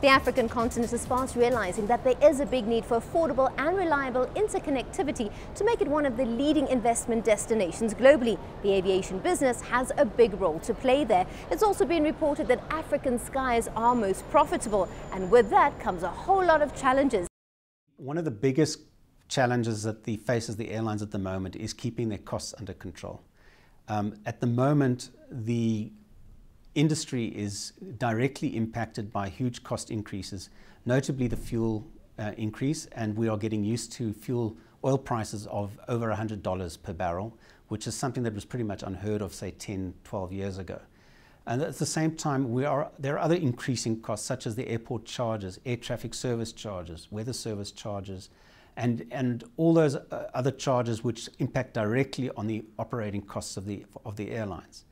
The African continent is fast realizing that there is a big need for affordable and reliable interconnectivity to make it one of the leading investment destinations globally. The aviation business has a big role to play there. It's also been reported that African skies are most profitable, and with that comes a whole lot of challenges. One of the biggest challenges that the faces the airlines at the moment is keeping their costs under control. Um, at the moment, the industry is directly impacted by huge cost increases, notably the fuel uh, increase, and we are getting used to fuel oil prices of over $100 per barrel, which is something that was pretty much unheard of, say, 10, 12 years ago. And at the same time, we are, there are other increasing costs, such as the airport charges, air traffic service charges, weather service charges, and, and all those uh, other charges which impact directly on the operating costs of the, of the airlines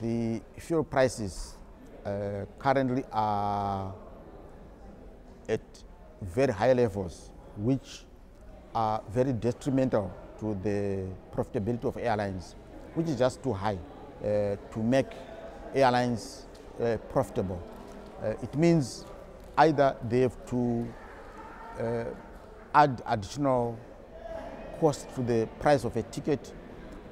the fuel prices uh, currently are at very high levels, which are very detrimental to the profitability of airlines, which is just too high uh, to make airlines uh, profitable. Uh, it means either they have to uh, add additional cost to the price of a ticket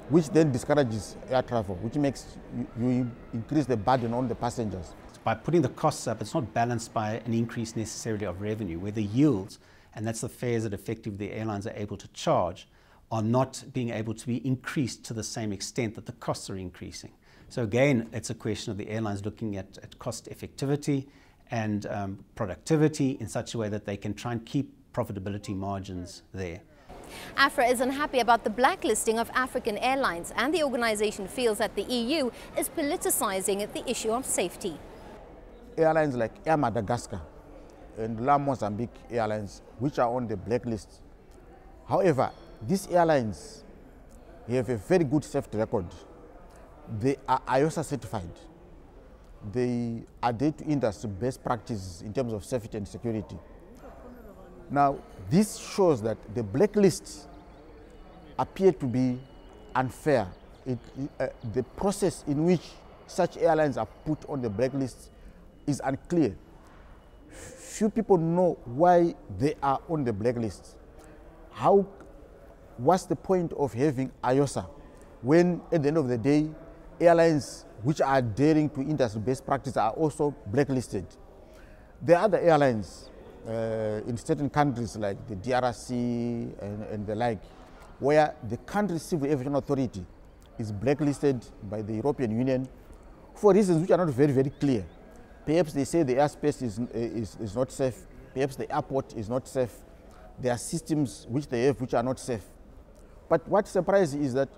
which then discourages air travel, which makes you, increase the burden on the passengers. By putting the costs up, it's not balanced by an increase necessarily of revenue, where the yields, and that's the fares that effectively the airlines are able to charge, are not being able to be increased to the same extent that the costs are increasing. So again, it's a question of the airlines looking at, at cost effectivity and um, productivity in such a way that they can try and keep profitability margins there. AFRAA is unhappy about the blacklisting of African airlines and the organization feels that the EU is politicizing the issue of safety. Airlines like Air Madagascar and LAM Mozambique Airlines, which are on the blacklist. However, these airlines have a very good safety record. They are IOSA certified. They adhere to industry best practices in terms of safety and security. Now, this shows that the blacklists appear to be unfair. It, uh, the process in which such airlines are put on the blacklist is unclear. Few people know why they are on the blacklist. How, what's the point of having IOSA when at the end of the day, airlines which are adhering to industry best practice are also blacklisted? The other airlines Uh, in certain countries like the DRC and, and, the like, where the country civil aviation authority is blacklisted by the European Union for reasons which are not very, very clear. Perhaps they say the airspace is, uh, is, is not safe. Perhaps the airport is not safe. There are systems which they have which are not safe. But what surprises is that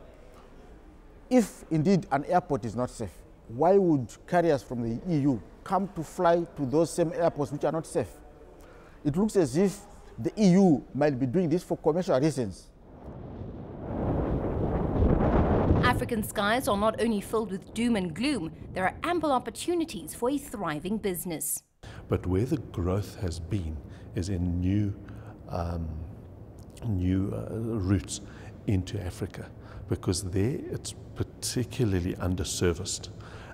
if indeed an airport is not safe, why would carriers from the EU come to fly to those same airports which are not safe? It looks as if the EU might be doing this for commercial reasons. African skies are not only filled with doom and gloom, there are ample opportunities for a thriving business. But where the growth has been is in new, um, new uh, routes into Africa, because there it's particularly underserviced.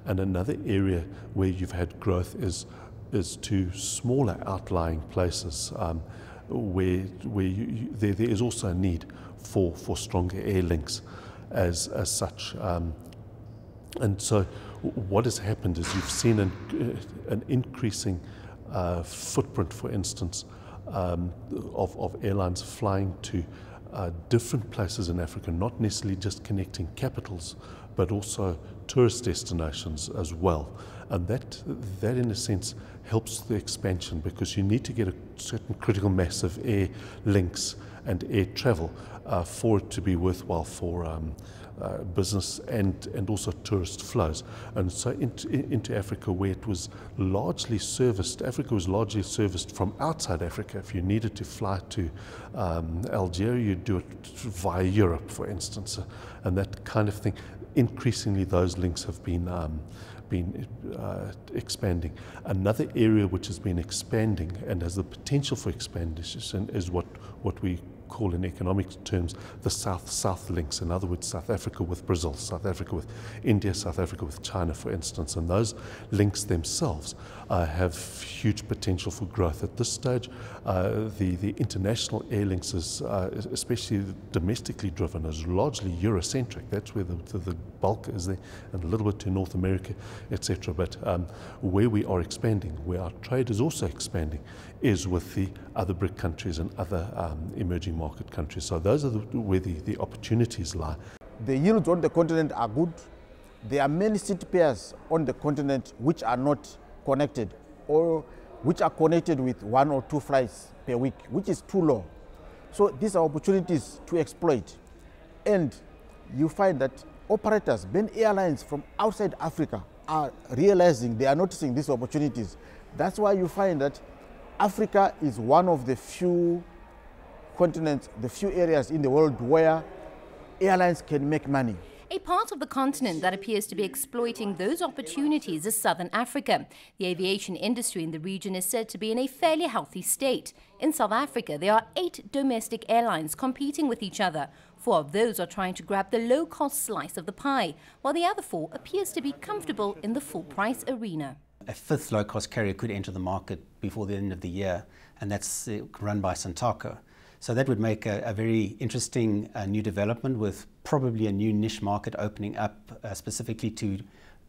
And another area where you've had growth is is to smaller outlying places um, where, where you, there, there is also a need for, for stronger air links as, as such. Um, and so what has happened is you've seen an, an increasing uh, footprint, for instance, um, of, of airlines flying to uh, different places in Africa, not necessarily just connecting capitals, but also tourist destinations as well. And that, that in a sense, helps the expansion because you need to get a certain critical mass of air links and air travel uh, for it to be worthwhile for um, uh, business and, and also tourist flows. And so into, into Africa, where it was largely serviced, Africa was largely serviced from outside Africa. If you needed to fly to um, Algeria, you'd do it via Europe, for instance, uh, and that kind of thing. Increasingly, those links have been um, been uh, expanding. Another area which has been expanding and has the potential for expansion is what, what we call in economic terms the South-South links. In other words, South Africa with Brazil, South Africa with India, South Africa with China, for instance. And those links themselves uh, have huge potential for growth. At this stage, uh, the, the international air links, is, uh, especially domestically driven, is largely Eurocentric. That's where the, the, the, bulk is there, and a little bit to North America, etc. But um, where we are expanding, where our trade is also expanding, is with the other BRIC countries and other um, emerging market countries. So those are the, where the, the opportunities lie. The yields on the continent are good. There are many city pairs on the continent which are not connected or which are connected with one or two flights per week, which is too low. So these are opportunities to exploit. And you find that operators, many airlines from outside Africa are realizing, they are noticing these opportunities. That's why you find that Africa is one of the few continents, the few areas in the world where airlines can make money. A part of the continent that appears to be exploiting those opportunities is Southern Africa. The aviation industry in the region is said to be in a fairly healthy state. In South Africa, there are eight domestic airlines competing with each other. Four of those are trying to grab the low-cost slice of the pie, while the other four appears to be comfortable in the full-price arena. A fifth low-cost carrier could enter the market before the end of the year, and that's uh, run by Santaco. So that would make a, a very interesting uh, new development with probably a new niche market opening up uh, specifically to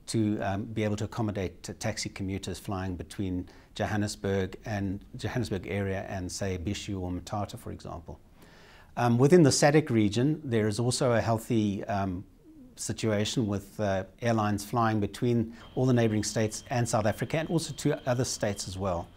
to um, be able to accommodate taxi commuters flying between Johannesburg and Johannesburg area and say Bisho or Mthatha, for example. Um, within the SADC region, there is also a healthy um, situation with uh, airlines flying between all the neighboring states and South Africa and also to other states as well.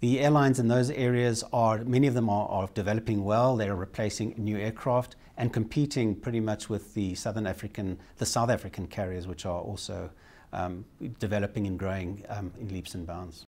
The airlines in those areas are, many of them are, are, developing well. They're replacing new aircraft and competing pretty much with the Southern African, the South African carriers, which are also um, developing and growing um, in leaps and bounds.